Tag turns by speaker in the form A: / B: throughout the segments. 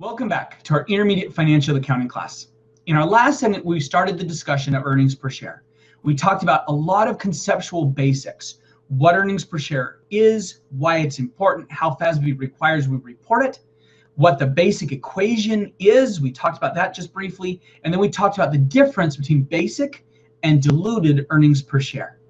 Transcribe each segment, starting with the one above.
A: Welcome back to our intermediate financial accounting class. In our last segment, we started the discussion of earnings per share. We talked about a lot of conceptual basics, what earnings per share is, why it's important, how FASB requires we report it, what the basic equation is. We talked about that just briefly. And then we talked about the difference between basic and diluted earnings per share.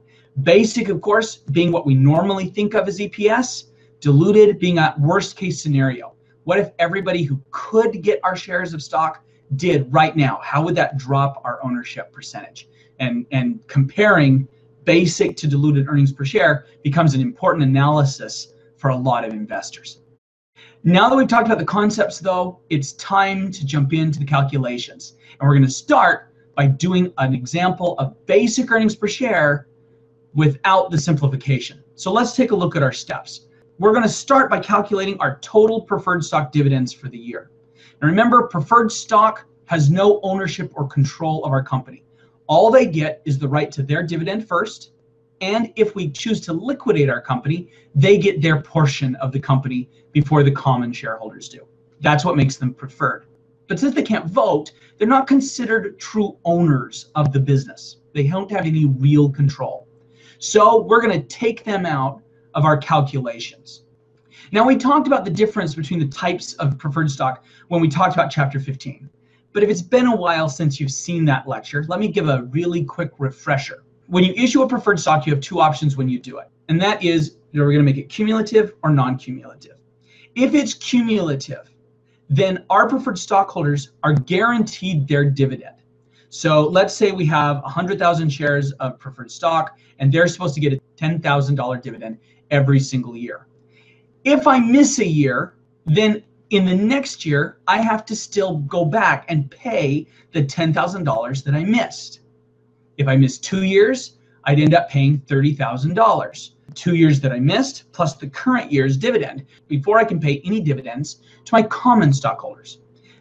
A: Basic, of course, being what we normally think of as EPS, diluted being a worst case scenario. What if everybody who could get our shares of stock did right now? How would that drop our ownership percentage? And, and comparing basic to diluted earnings per share becomes an important analysis for a lot of investors. Now that we've talked about the concepts, though, it's time to jump into the calculations. And we're going to start by doing an example of basic earnings per share without the simplification. So let's take a look at our steps. We're going to start by calculating our total preferred stock dividends for the year. And remember, preferred stock has no ownership or control of our company. All they get is the right to their dividend first. And if we choose to liquidate our company, they get their portion of the company before the common shareholders do. That's what makes them preferred. But since they can't vote, they're not considered true owners of the business. They don't have any real control. So we're going to take them out of our calculations. Now, we talked about the difference between the types of preferred stock when we talked about chapter 15. But if it's been a while since you've seen that lecture, let me give a really quick refresher. When you issue a preferred stock, you have two options when you do it. And that is, you know, we're going to make it cumulative or non-cumulative. If it's cumulative, then our preferred stockholders are guaranteed their dividend. So let's say we have 100,000 shares of preferred stock and they're supposed to get a $10,000 dividend every single year. If I miss a year, then in the next year, I have to still go back and pay the $10,000 that I missed. If I missed two years, I'd end up paying $30,000. Two years that I missed, plus the current year's dividend, before I can pay any dividends to my common stockholders.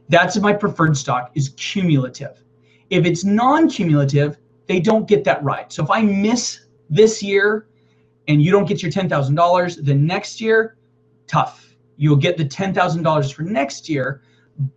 A: That's if my preferred stock is cumulative. If it's non cumulative, they don't get that right. So if I miss this year and you don't get your $10,000, the next year, tough. You'll get the $10,000 for next year,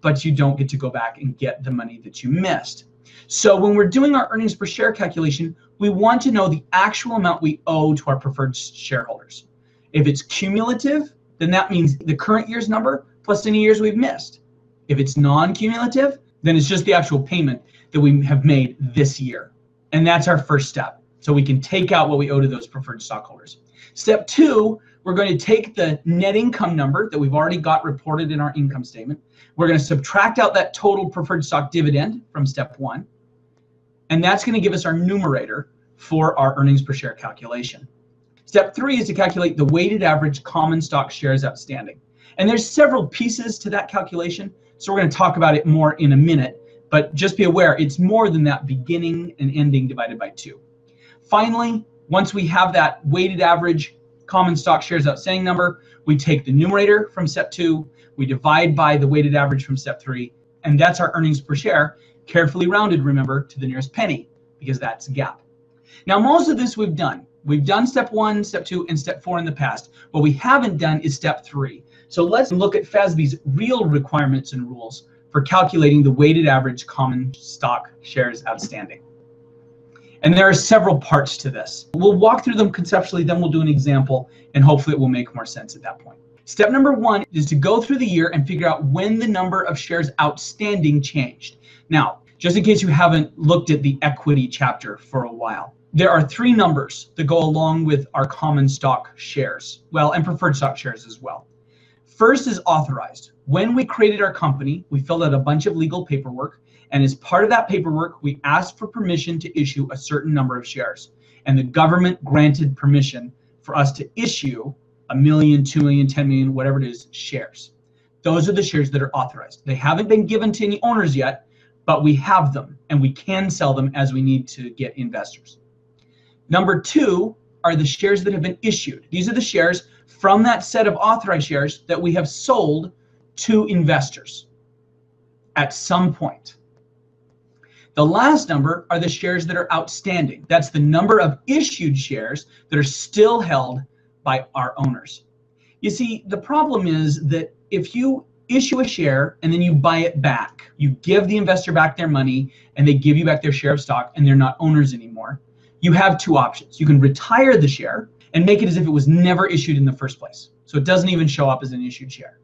A: but you don't get to go back and get the money that you missed. So when we're doing our earnings per share calculation, we want to know the actual amount we owe to our preferred shareholders. If it's cumulative, then that means the current year's number plus any years we've missed. If it's non-cumulative, then it's just the actual payment that we have made this year. And that's our first step. So we can take out what we owe to those preferred stockholders. Step two, we're going to take the net income number that we've already got reported in our income statement. We're going to subtract out that total preferred stock dividend from step one. And that's going to give us our numerator for our earnings per share calculation. Step three is to calculate the weighted average common stock shares outstanding. And there's several pieces to that calculation. So we're going to talk about it more in a minute. But just be aware, it's more than that beginning and ending divided by two. Finally, once we have that weighted average common stock shares outstanding number, we take the numerator from step two, we divide by the weighted average from step three, and that's our earnings per share, carefully rounded, remember, to the nearest penny, because that's GAAP. Now, most of this we've done. We've done step one, step two, and step four in the past. What we haven't done is step three. So let's look at FASB's real requirements and rules for calculating the weighted average common stock shares outstanding. And there are several parts to this. We'll walk through them conceptually, then we'll do an example, and hopefully it will make more sense at that point. Step number one is to go through the year and figure out when the number of shares outstanding changed. Now, just in case you haven't looked at the equity chapter for a while, there are three numbers that go along with our common stock shares, well, and preferred stock shares as well. First is authorized. When we created our company, we filled out a bunch of legal paperwork and as part of that paperwork, we asked for permission to issue a certain number of shares. And the government granted permission for us to issue a million, two million, 10 million, whatever it is, shares. Those are the shares that are authorized. They haven't been given to any owners yet, but we have them and we can sell them as we need to get investors. Number two are the shares that have been issued. These are the shares from that set of authorized shares that we have sold to investors at some point. The last number are the shares that are outstanding. That's the number of issued shares that are still held by our owners. You see, the problem is that if you issue a share and then you buy it back. You give the investor back their money and they give you back their share of stock and they're not owners anymore. You have two options. You can retire the share and make it as if it was never issued in the first place. So it doesn't even show up as an issued share.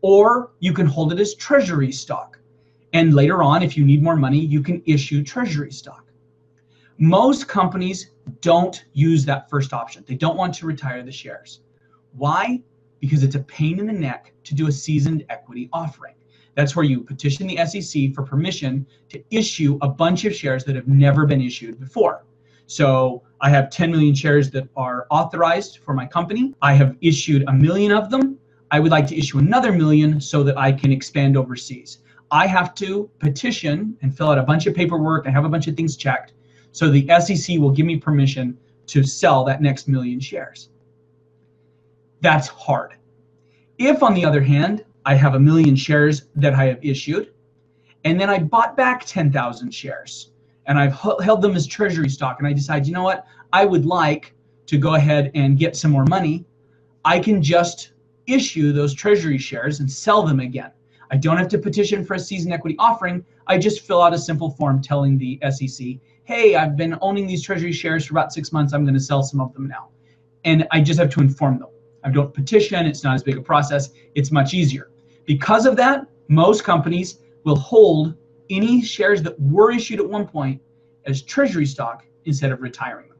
A: Or you can hold it as treasury stock. And later on, if you need more money, you can issue treasury stock. Most companies don't use that first option. They don't want to retire the shares. Why? Because it's a pain in the neck to do a seasoned equity offering. That's where you petition the SEC for permission to issue a bunch of shares that have never been issued before. So I have 10 million shares that are authorized for my company. I have issued a million of them. I would like to issue another million so that I can expand overseas. I have to petition and fill out a bunch of paperwork and have a bunch of things checked so the SEC will give me permission to sell that next million shares. That's hard. If, on the other hand, I have a million shares that I have issued, and then I bought back 10,000 shares, and I've held them as treasury stock, and I decide, you know what, I would like to go ahead and get some more money, I can just issue those treasury shares and sell them again. I don't have to petition for a season equity offering. I just fill out a simple form telling the SEC, hey, I've been owning these treasury shares for about six months. I'm going to sell some of them now. And I just have to inform them. I don't petition. It's not as big a process. It's much easier. Because of that, most companies will hold any shares that were issued at one point as treasury stock instead of retiring them.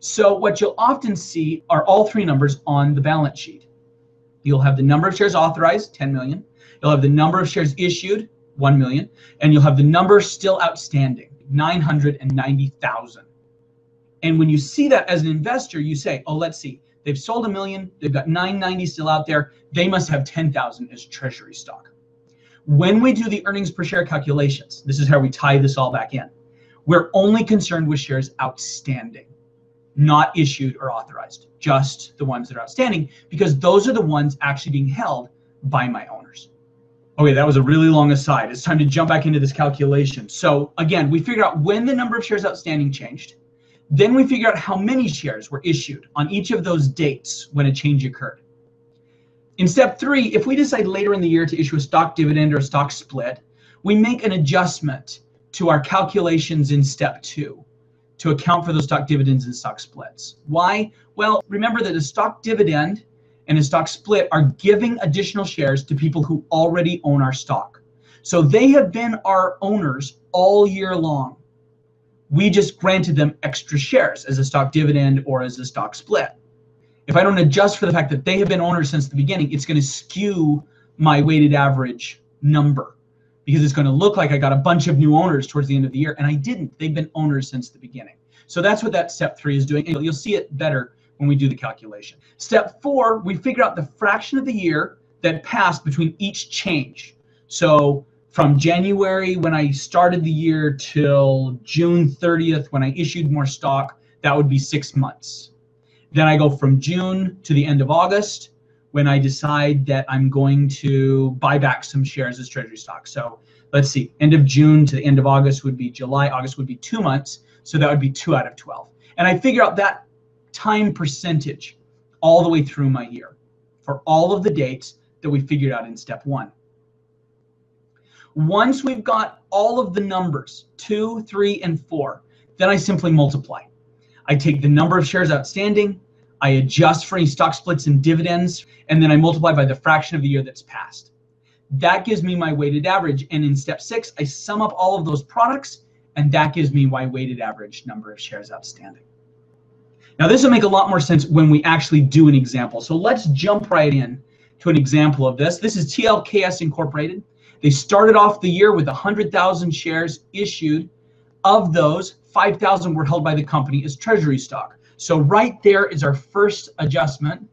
A: So what you'll often see are all three numbers on the balance sheet. You'll have the number of shares authorized, 10 million. You'll have the number of shares issued, 1 million. And you'll have the number still outstanding, 990,000. And when you see that as an investor, you say, oh, let's see, they've sold a million, they've got 990 still out there, they must have 10,000 as treasury stock. When we do the earnings per share calculations, this is how we tie this all back in. We're only concerned with shares outstanding, not issued or authorized, just the ones that are outstanding, because those are the ones actually being held by my owners. Okay, that was a really long aside. It's time to jump back into this calculation. So again, we figured out when the number of shares outstanding changed. Then we figured out how many shares were issued on each of those dates when a change occurred. In step three, if we decide later in the year to issue a stock dividend or a stock split, we make an adjustment to our calculations in step two to account for those stock dividends and stock splits. Why? Well, remember that a stock dividend and a stock split are giving additional shares to people who already own our stock. So they have been our owners all year long. We just granted them extra shares as a stock dividend or as a stock split. If I don't adjust for the fact that they have been owners since the beginning, it's going to skew my weighted average number because it's going to look like I got a bunch of new owners towards the end of the year, and I didn't. They've been owners since the beginning. So that's what that step three is doing. You'll see it better when we do the calculation. Step four, we figure out the fraction of the year that passed between each change. So from January when I started the year till June 30th when I issued more stock, that would be six months. Then I go from June to the end of August when I decide that I'm going to buy back some shares as treasury stock. So let's see, end of June to the end of August would be July. August would be two months. So that would be two out of 12. And I figure out that time percentage all the way through my year for all of the dates that we figured out in step one. Once we've got all of the numbers, two, three, and four, then I simply multiply. I take the number of shares outstanding, I adjust for any stock splits and dividends, and then I multiply by the fraction of the year that's passed. That gives me my weighted average. And in step six, I sum up all of those products, and that gives me my weighted average number of shares outstanding. Now this will make a lot more sense when we actually do an example. So let's jump right in to an example of this. This is TLKS Incorporated. They started off the year with 100,000 shares issued. Of those, 5,000 were held by the company as treasury stock. So right there is our first adjustment.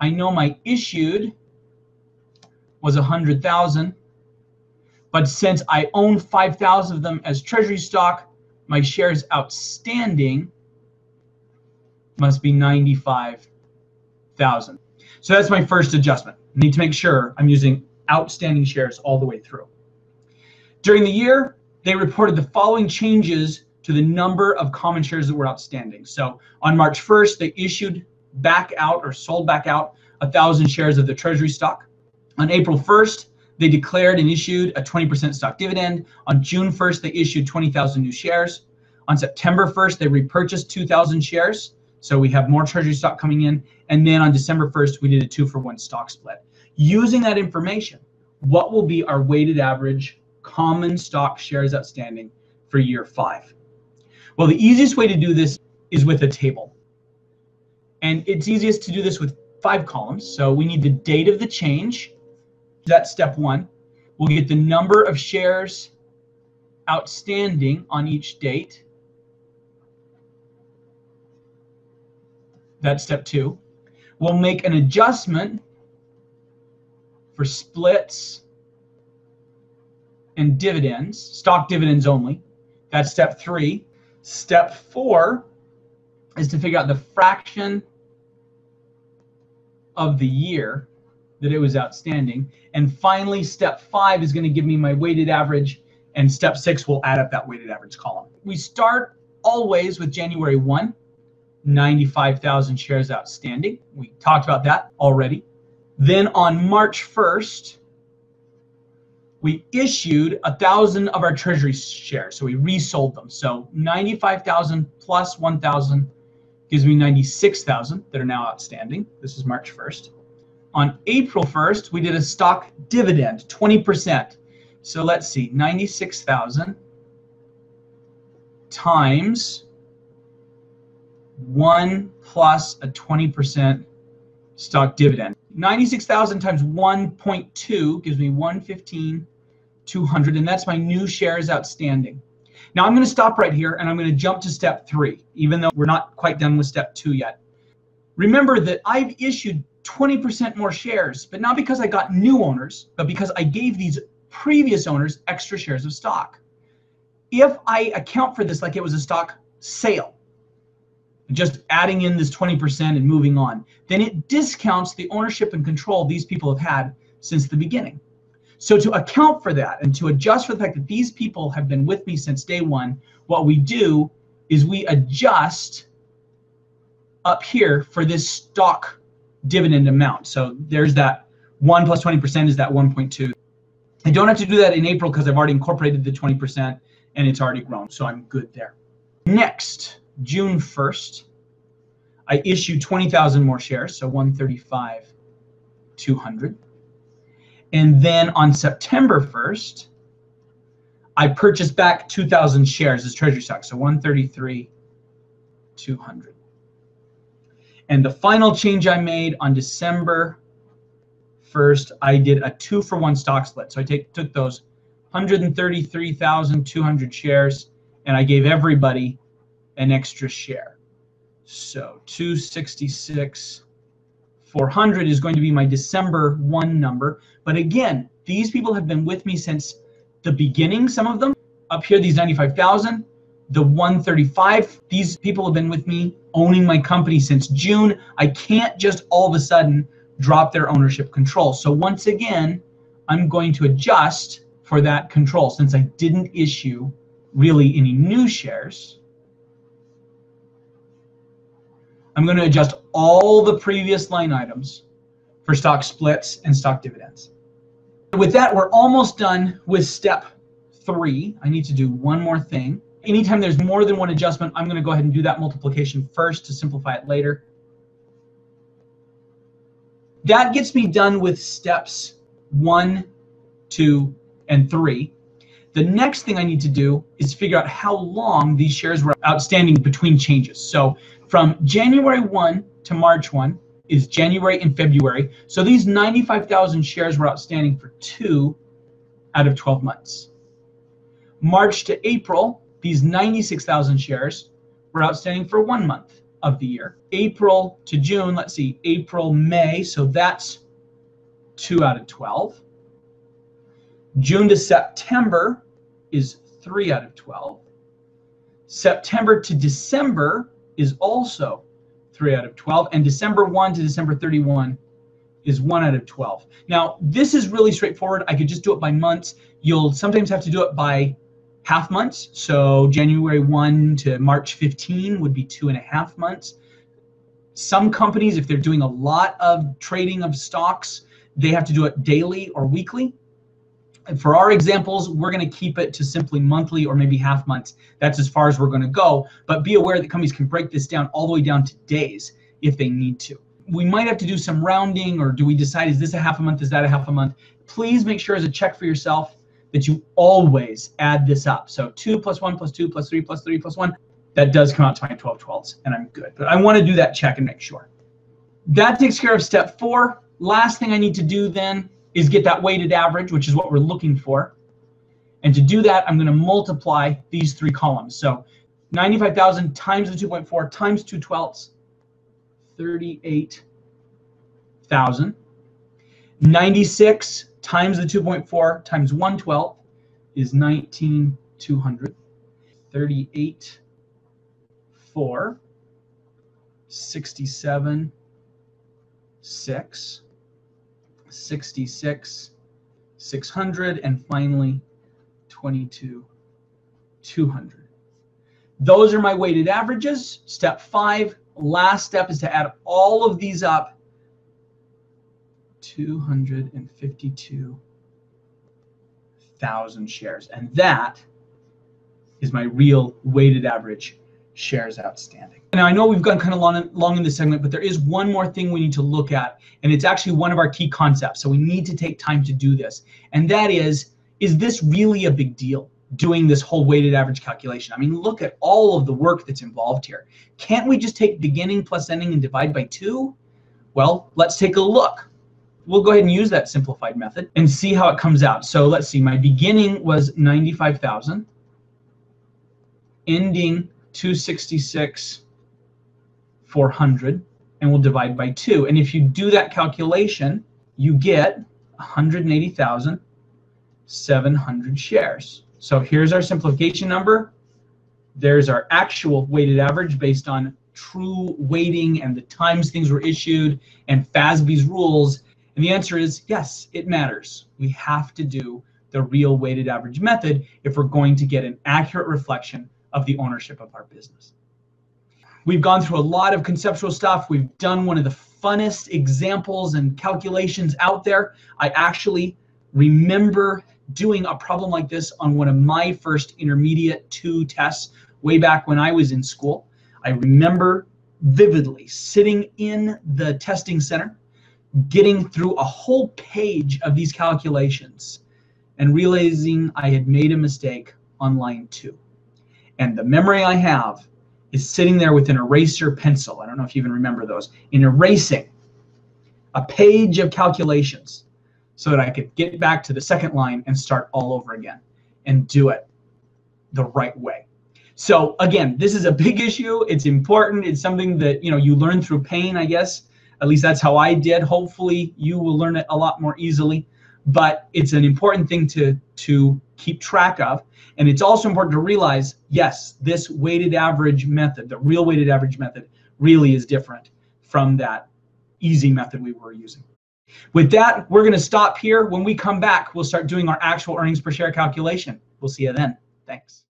A: I know my issued was 100,000, but since I own 5,000 of them as treasury stock, my shares outstanding must be 95,000. So that's my first adjustment. I need to make sure I'm using outstanding shares all the way through. During the year, they reported the following changes to the number of common shares that were outstanding. So on March 1st, they issued back out or sold back out a thousand shares of the treasury stock. On April 1st, they declared and issued a 20% stock dividend. On June 1st, they issued 20,000 new shares. On September 1st, they repurchased 2,000 shares. So we have more treasury stock coming in. And then on December 1st, we did a two for one stock split. Using that information, what will be our weighted average common stock shares outstanding for year five? Well, the easiest way to do this is with a table. And it's easiest to do this with five columns. So we need the date of the change. That's step one. We'll get the number of shares outstanding on each date. That's step two. We'll make an adjustment for splits and dividends, stock dividends only. That's step three. Step four is to figure out the fraction of the year that it was outstanding. And finally, step five is going to give me my weighted average, and step six will add up that weighted average column. We start always with January 1, 95,000 shares outstanding. We talked about that already. Then on March 1st, we issued a thousand of our treasury shares. So we resold them. So 95,000 plus 1,000 gives me 96,000 that are now outstanding. This is March 1st. On April 1st, we did a stock dividend, 20%. So let's see, 96,000 times 1 plus a 20% stock dividend. 96,000 times 1.2 gives me 115, 200, and that's my new shares outstanding. Now I'm going to stop right here and I'm going to jump to step three, even though we're not quite done with step two yet. Remember that I've issued 20% more shares, but not because I got new owners, but because I gave these previous owners extra shares of stock. If I account for this like it was a stock sale, just adding in this 20% and moving on, then it discounts the ownership and control these people have had since the beginning. So to account for that and to adjust for the fact that these people have been with me since day one, what we do is we adjust up here for this stock dividend amount. So there's that 1 plus 20% is that 1.2. I don't have to do that in April because I've already incorporated the 20% and it's already grown. So I'm good there. Next, June 1st, I issued 20,000 more shares, so 135, 200. And then on September 1st, I purchased back 2,000 shares as treasury stock, so 133, 200. And the final change I made on December 1st, I did a two for one stock split. So I take, took those 133,200 shares and I gave everybody an extra share. So 266, 400 is going to be my December 1 number. But again, these people have been with me since the beginning, some of them. Up here, these 95,000, the 135, these people have been with me owning my company since June. I can't just all of a sudden drop their ownership control. So once again, I'm going to adjust for that control since I didn't issue really any new shares. I'm going to adjust all the previous line items for stock splits and stock dividends. With that, we're almost done with step three. I need to do one more thing. Anytime there's more than one adjustment, I'm going to go ahead and do that multiplication first to simplify it later. That gets me done with steps one, two, and three. The next thing I need to do is figure out how long these shares were outstanding between changes. So from January 1 to March 1 is January and February. So these 95,000 shares were outstanding for two out of 12 months. March to April, these 96,000 shares were outstanding for one month of the year. April to June, let's see, April, May, so that's two out of 12. June to September is three out of 12. September to December is also 3 out of 12. And December 1 to December 31 is 1 out of 12. Now, this is really straightforward. I could just do it by months. You'll sometimes have to do it by half months. So January 1 to March 15 would be two and a half months. Some companies, if they're doing a lot of trading of stocks, they have to do it daily or weekly. For our examples, we're going to keep it to simply monthly or maybe half months. That's as far as we're going to go. But be aware that companies can break this down all the way down to days if they need to. We might have to do some rounding, or do we decide is this a half a month, is that a half a month? Please make sure as a check for yourself that you always add this up. So 2 plus 1 plus 2 plus 3 plus 3 plus 1, that does come out to my 12 twelfths, and I'm good. But I want to do that check and make sure. That takes care of step four. Last thing I need to do then is get that weighted average, which is what we're looking for. And to do that, I'm going to multiply these three columns. So 95,000 times the 2.4 times 2 twelfths, 38,000. 96 times the 2.4 times 1 12th is 19,200. 38, 4, 67, 6, 66, 600, and finally 22, 200. Those are my weighted averages. Step five, last step is to add all of these up. 252,000 shares. And that is my real weighted average shares outstanding. Now I know we've gone kind of long, long in this segment, but there is one more thing we need to look at, and it's actually one of our key concepts. So we need to take time to do this, and that is, is this really a big deal? Doing this whole weighted average calculation. I mean, look at all of the work that's involved here. Can't we just take beginning plus ending and divide by two? Well, let's take a look. We'll go ahead and use that simplified method and see how it comes out. So let's see, my beginning was 95,000, ending 266, 400, and we'll divide by 2. And if you do that calculation, you get 180,700 shares. So here's our simplification number. There's our actual weighted average based on true weighting and the times things were issued and FASB's rules. And the answer is yes, it matters. We have to do the real weighted average method if we're going to get an accurate reflection of the ownership of our business. We've gone through a lot of conceptual stuff. We've done one of the funnest examples and calculations out there. I actually remember doing a problem like this on one of my first intermediate two tests way back when I was in school. I remember vividly sitting in the testing center, getting through a whole page of these calculations and realizing I had made a mistake on line two. And the memory I have is sitting there with an eraser pencil. I don't know if you even remember those, in erasing a page of calculations so that I could get back to the second line and start all over again and do it the right way. So again, this is a big issue. It's important. It's something that you know you learn through pain, I guess. At least that's how I did. Hopefully, you will learn it a lot more easily. But it's an important thing to to keep track of. And it's also important to realize, yes, this weighted average method, the real weighted average method, really is different from that easy method we were using. With that, we're going to stop here. When we come back, we'll start doing our actual earnings per share calculation. We'll see you then. Thanks.